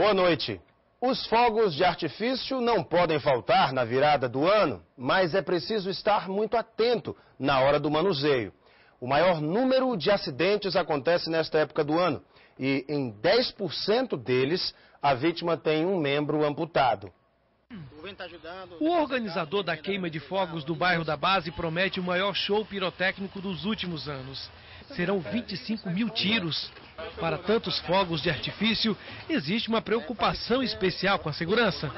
Boa noite. Os fogos de artifício não podem faltar na virada do ano, mas é preciso estar muito atento na hora do manuseio. O maior número de acidentes acontece nesta época do ano e em 10% deles a vítima tem um membro amputado. O organizador da queima de fogos do bairro da Base promete o maior show pirotécnico dos últimos anos. Serão 25 mil tiros. Para tantos fogos de artifício, existe uma preocupação especial com a segurança.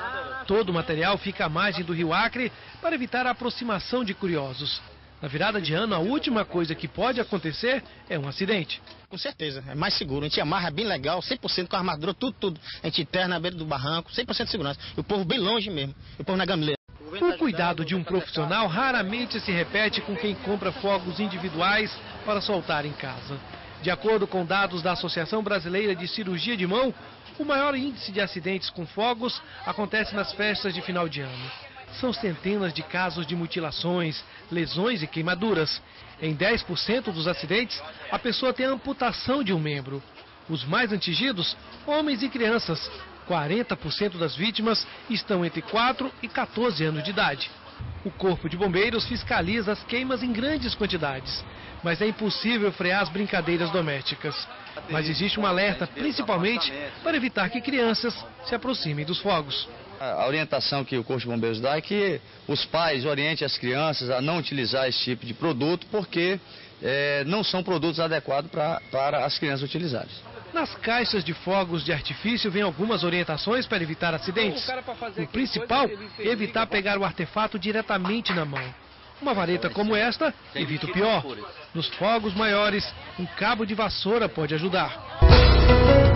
Todo o material fica à margem do rio Acre para evitar a aproximação de curiosos. Na virada de ano, a última coisa que pode acontecer é um acidente. Com certeza, é mais seguro. A gente amarra bem legal, 100% com a armadura, tudo, tudo. A gente interna na beira do barranco, 100% de segurança. E o povo bem longe mesmo, o povo na gamileira. O cuidado de um profissional raramente se repete com quem compra fogos individuais para soltar em casa. De acordo com dados da Associação Brasileira de Cirurgia de Mão, o maior índice de acidentes com fogos acontece nas festas de final de ano. São centenas de casos de mutilações, lesões e queimaduras. Em 10% dos acidentes, a pessoa tem amputação de um membro. Os mais atingidos, homens e crianças. 40% das vítimas estão entre 4 e 14 anos de idade. O Corpo de Bombeiros fiscaliza as queimas em grandes quantidades, mas é impossível frear as brincadeiras domésticas. Mas existe um alerta, principalmente para evitar que crianças se aproximem dos fogos. A orientação que o Corpo de Bombeiros dá é que os pais orientem as crianças a não utilizar esse tipo de produto, porque é, não são produtos adequados pra, para as crianças utilizarem. Nas caixas de fogos de artifício vem algumas orientações para evitar acidentes. O principal é evitar pegar o artefato diretamente na mão. Uma vareta como esta evita o pior. Nos fogos maiores, um cabo de vassoura pode ajudar.